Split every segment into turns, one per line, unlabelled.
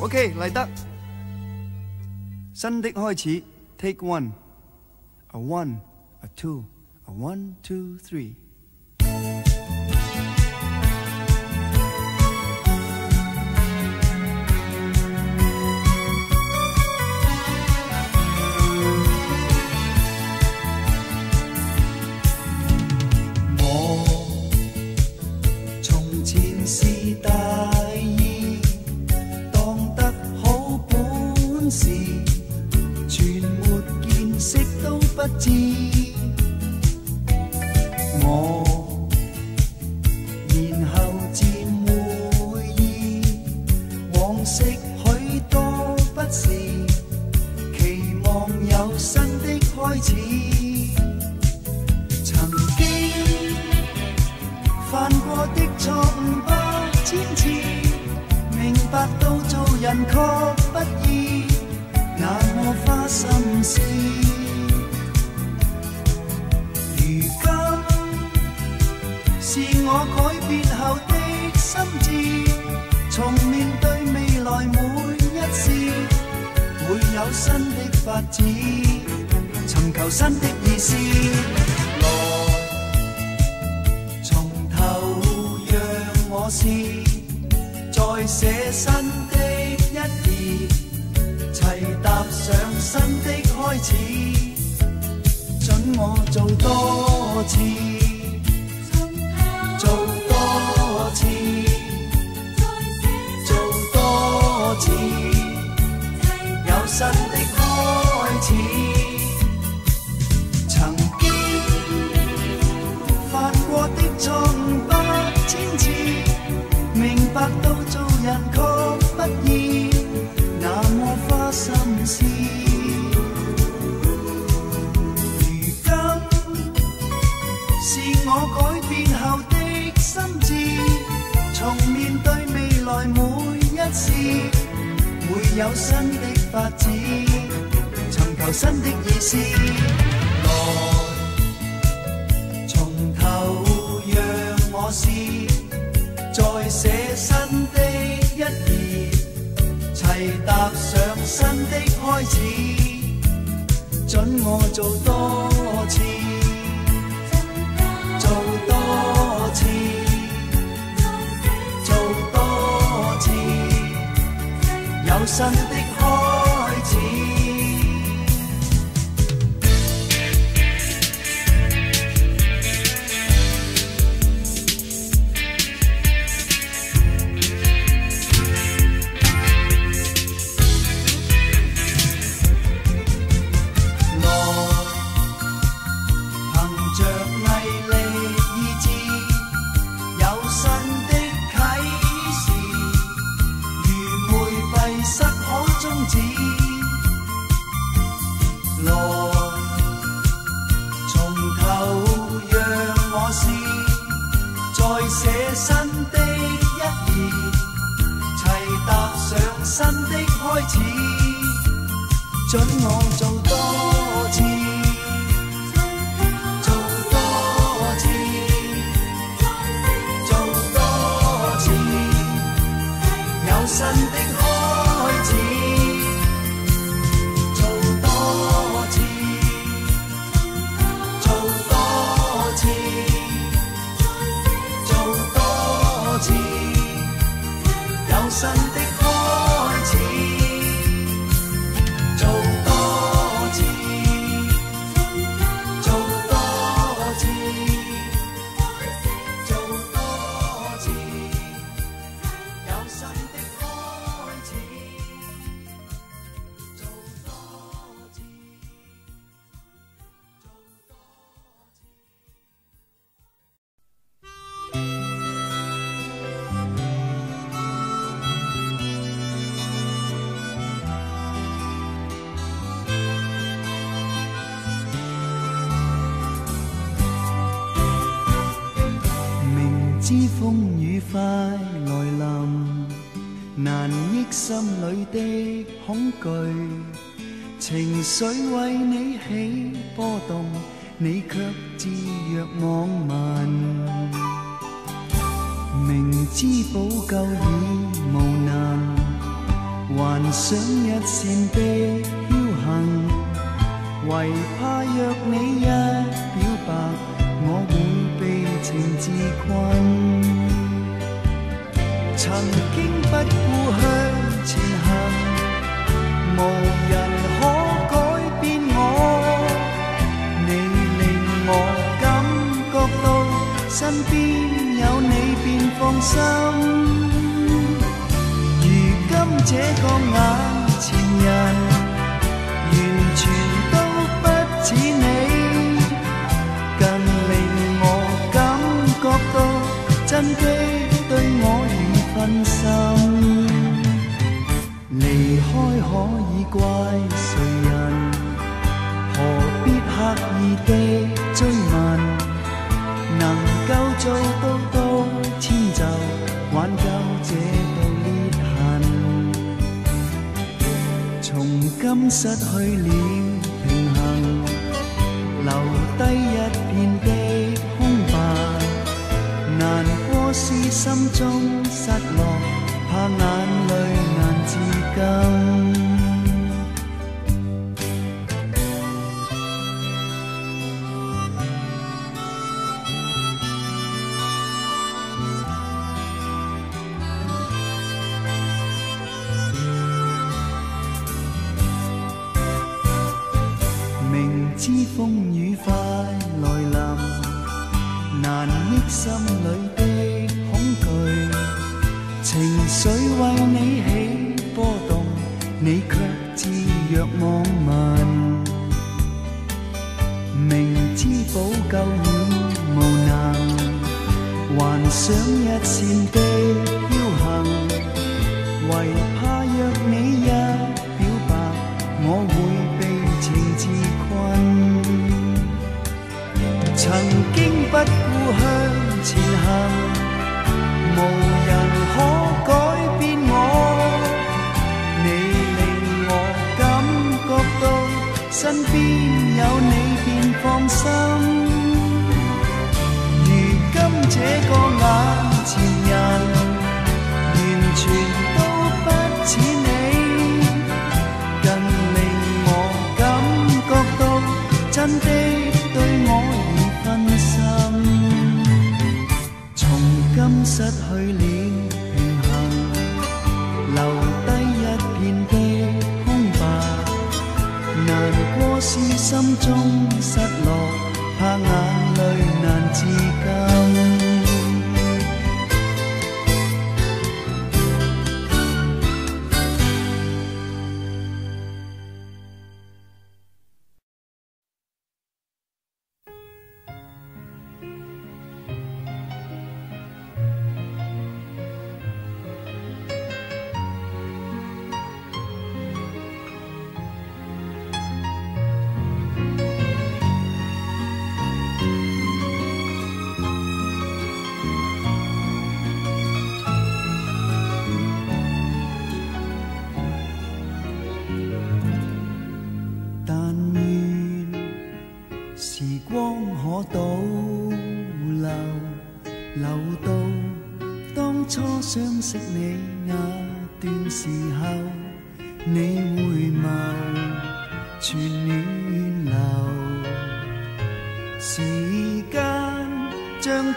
OK，嚟得，新的开始，Take one，a one，a two，a one two three。
是有新的發展，尋求新的意思。來，從頭讓我試，再寫新的一頁，齊踏上新的開始，准我做多次，做多新的开始。曾经犯过的错误百千次，明白到做人确不易，那么花心思。如今是我改变后的心智，从面对未来每一事，会有新的發展，尋求新的意思。來，從頭讓我試，再寫新的一頁，齊踏上新的開始，准我做多次，做多次，做多次，有新的開始。心里的恐惧，情绪为你起波动，你却置若罔聞。明知补救已无能，还想一线的侥幸，唯怕若你一表白，我会被情自困。曾经不顾向前行，無人可改變我。你令我感覺到身邊有你便放心。如今這個眼前人，完全都不似你，更令我感覺到真的對我已分心。離開可以怪誰人？何必刻意的追問？能夠做到都迁就，挽救這道裂痕。從今失去了平衡，留低一片的空白。難過是心中失落，怕眼淚難自禁。明知風雨快來臨，難抑心裏的恐懼，情緒為你起波動，你卻置若罔闻。明知補救已無能，還想一線的侥幸，唯怕若你一表白，我會被情自困。曾經不顧向前行，無人可身边有你便放心。如今这个眼前人，完全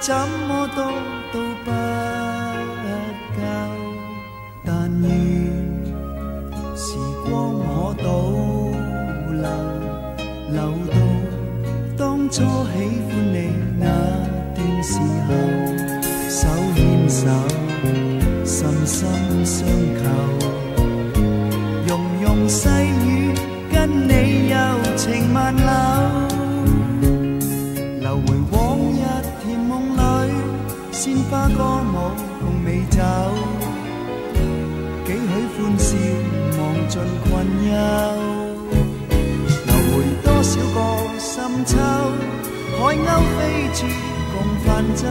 怎么多都不够，但愿时光可倒流，流到当初喜欢你那段时候，手牵手，深深相扣，融融细雨，跟你鮮花歌舞共美酒。几许欢笑，忘尽困忧。流回多少个深秋，海鸥飞处共泛舟，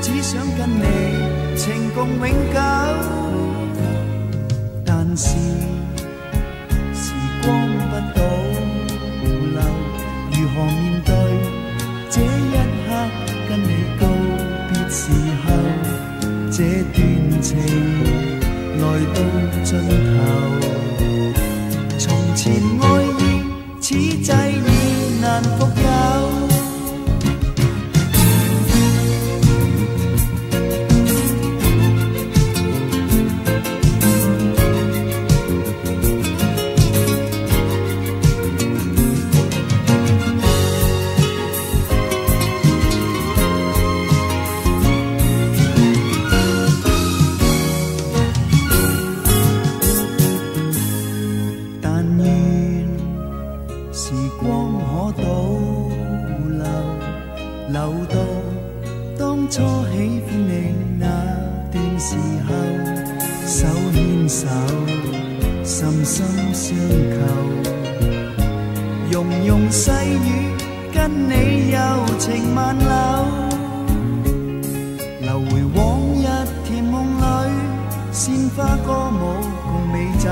只想跟你情共永久。但是光可倒流，流到當初喜歡你那段時候，手牽手，深深相扣，融融細雨，跟你柔情萬縷。流回往日甜夢裏，鮮花歌舞共美酒。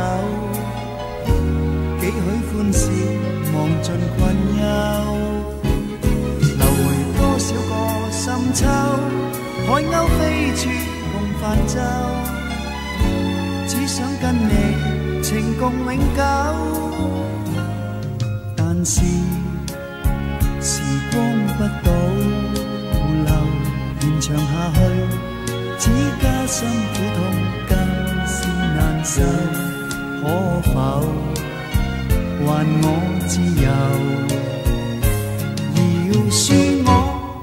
困憂。流回多少個深秋，海鷗飛處共泛舟。只想跟你情共永久。但是時光不倒流，延长下去，只加深苦痛，更是難受。可否？还我自由，饶恕我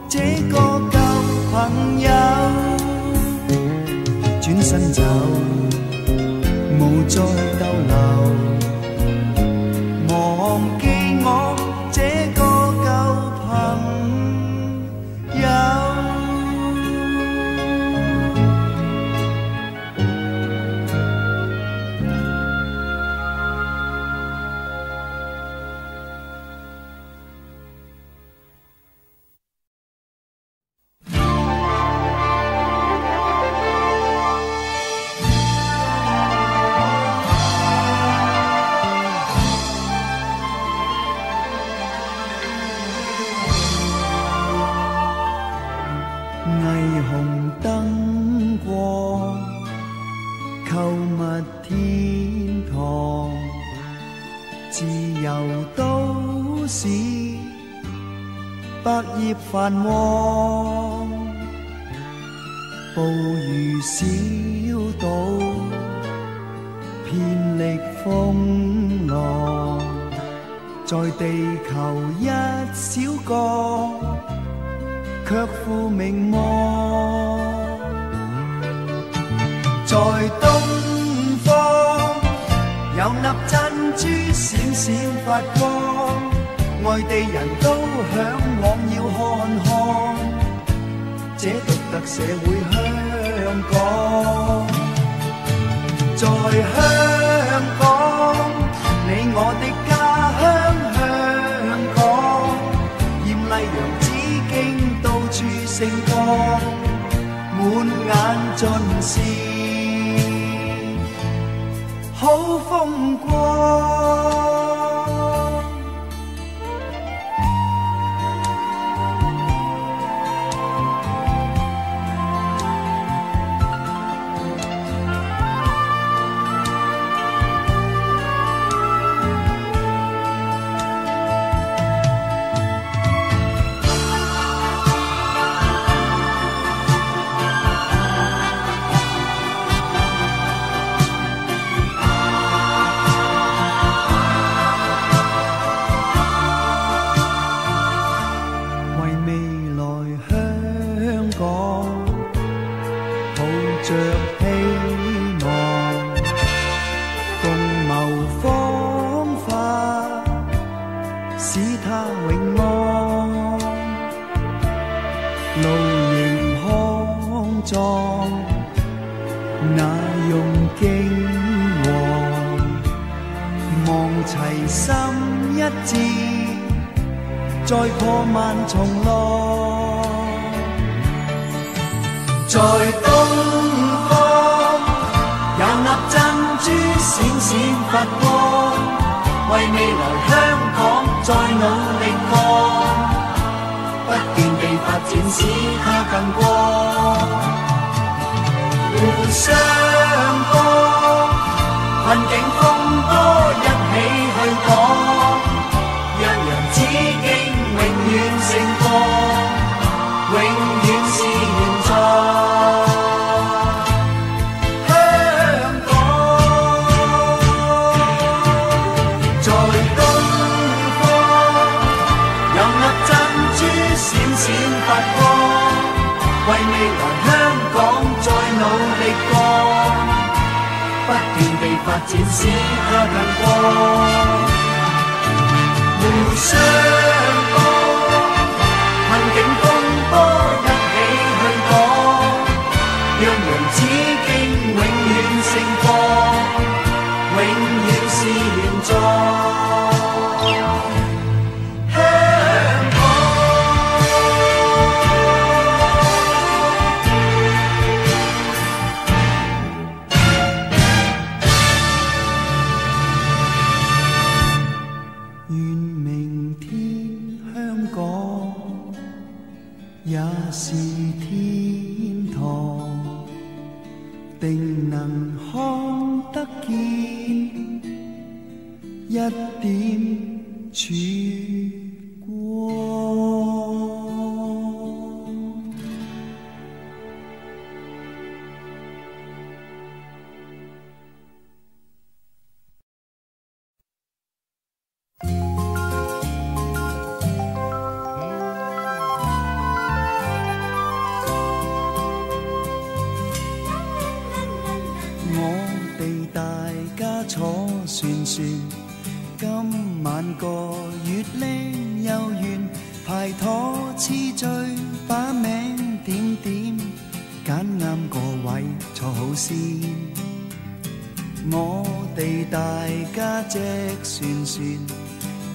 这个旧朋友，转身走，无再逗留，業繁旺，捕魚小島，遍歷風浪，在地球一小角。卻負名望。在東方有粒珍珠閃閃發光，外地人都向往要看看，這獨特社會香港。在香港，你我的家鄉香港，艳丽洋紫荊到處盛放，滿眼盡是好風光。那用經黃，望齊心一致。再破萬重浪。在東方有粒珍珠閃閃發光，為未來香港再努力過，不斷地發展使它更光。互相帮困境风波一起去
抗。斷地發展，使它更光。互相今晚個月靓又圆，排妥次序，把名點點，揀啱個位坐好先。我哋大家隻船船，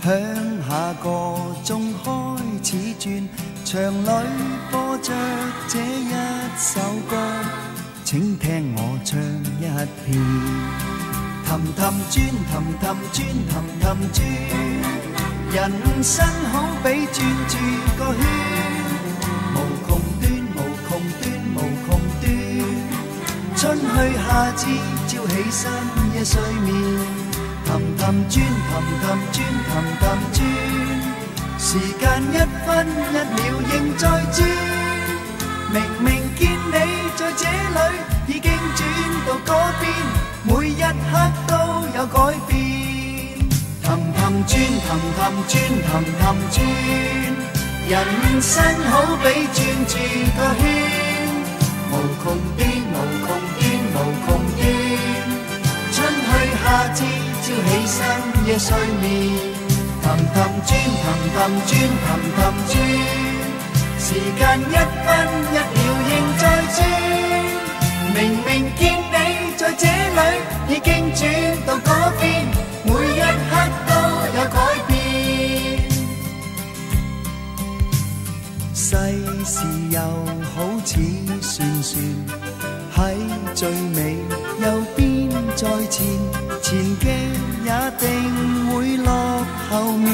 向下個鐘開始轉，場裏播着這一首歌。請聽我唱一遍。氹氹轉，氹氹轉，氹氹轉，人生好比轉住個圈，無窮端，無窮端，無窮端。春去夏至，朝起身夜睡眠。氹氹轉，氹氹轉，氹氹轉，時間一分一秒仍在轉。明明見你在這裏，已經轉到嗰邊，每一刻都有改變。氹氹轉，氹氹轉，氹氹轉，人生好比轉住個圈，無窮端，無窮端，無窮端。春去夏至，朝起身夜睡眠。氹氹轉，氹氹轉，氹氹轉。時間一分一秒仍在轉，明明見你在這裏，已經轉到嗰邊，每一刻都有改變。世事又好似旋旋，喺最尾又變在前，前嘅也定會落後面。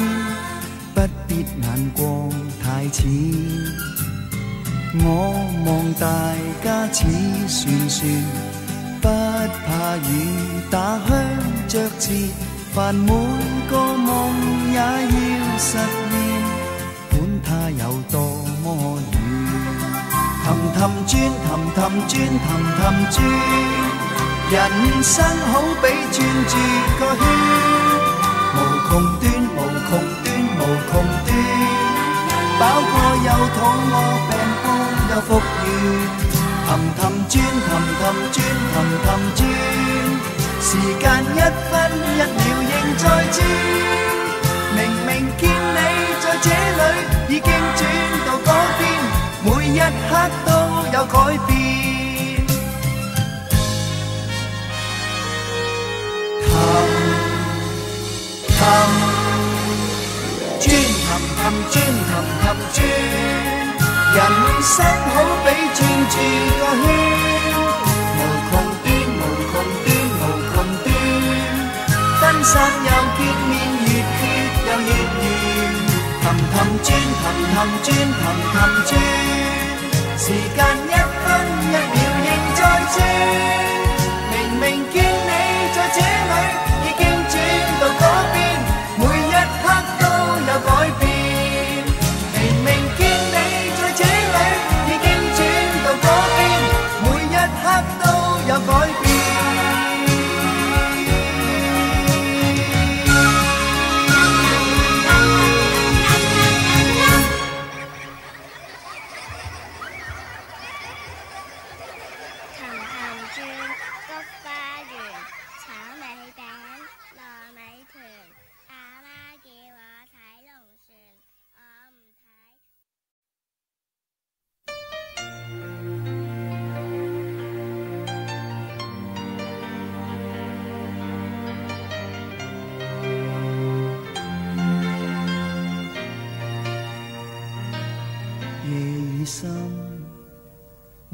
不必眼光太浅。我望大家似船船，不怕雨打響着字，凡每个梦也要实现，管它有多么远。氹氹转，氹氹转，氹氹转，人生好比转住个圈，无穷端，无穷端，无穷端。饱过又肚饿，病高又復原。氹氹轉，氹氹轉，氹氹轉，時間一分一秒仍在轉。明明見你在這裏，已經轉到嗰邊，每一刻都有改變。氹氹轉，氹氹轉，氹氹轉，人生好比轉住個圈，無窮端，無窮端，無窮端，分散又見面，越缺又越圓。氹氹轉，氹氹轉，氹氹轉，時間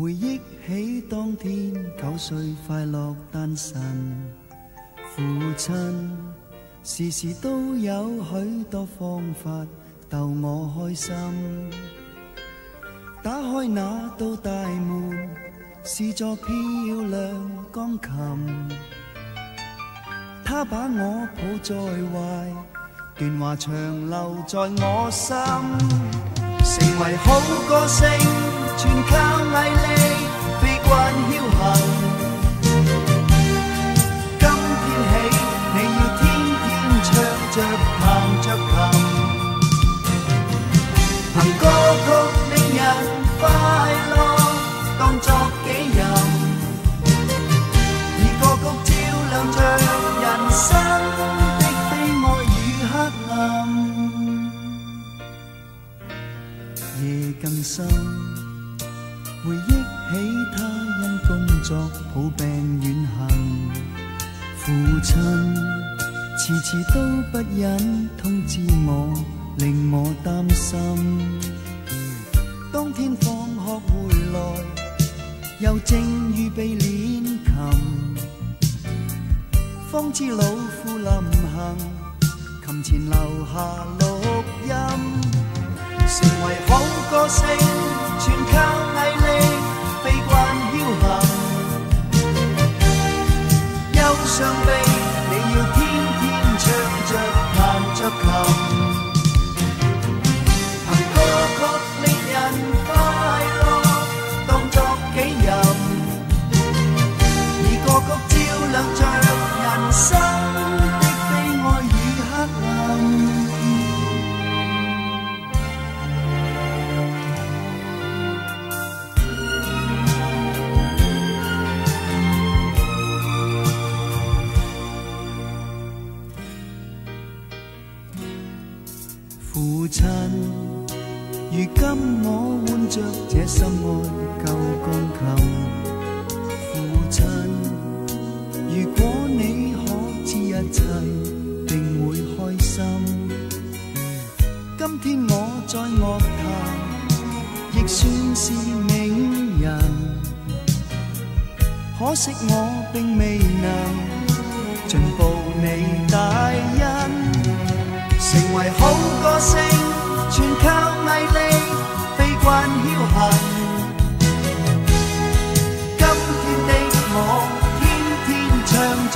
回忆起當天九歲快樂誕辰，父親時時都有許多方法逗我開心。打開那道大門，是座漂亮鋼琴，他把我抱在懷，段話長留在我心。成為好歌星，全靠毅力，方知老父临行，琴前留下录音。成为好歌声，父親，如今我喚着這心愛舊鋼琴。父親，如果你可知一切，定會開心。今天我在樂壇，亦算是名人，可惜我並未能盡報你大恩。成为好歌星，全靠毅力，悲观侥幸。今天的我，天天唱着。